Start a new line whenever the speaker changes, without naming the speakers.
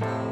Mm.